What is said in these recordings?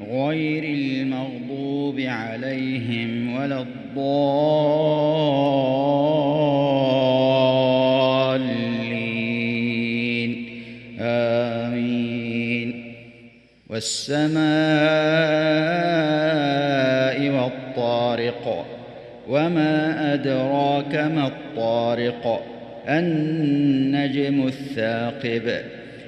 غير المغضوب عليهم ولا الضالين. آمين. والسماء والطارق وما أدراك ما الطارق النجم الثاقب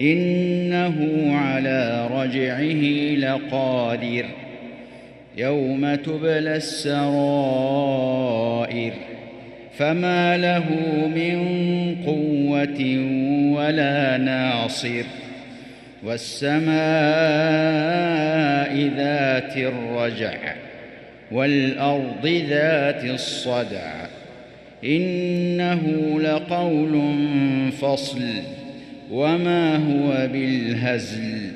إنه على رجعه لقادر يوم تبلى السرائر فما له من قوة ولا ناصر والسماء ذات الرجع والأرض ذات الصدع إنه لقول فصل وما هو بالهزل.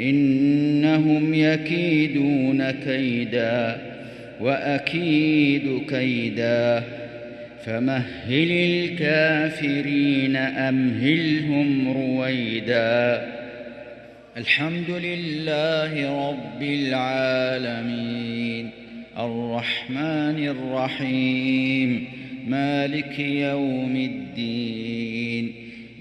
إنهم يكيدون كيدا وأكيد كيدا. فمهل الكافرين أمهلهم رويدا. الحمد لله رب العالمين. الرحمن الرحيم. مالك يوم الدين.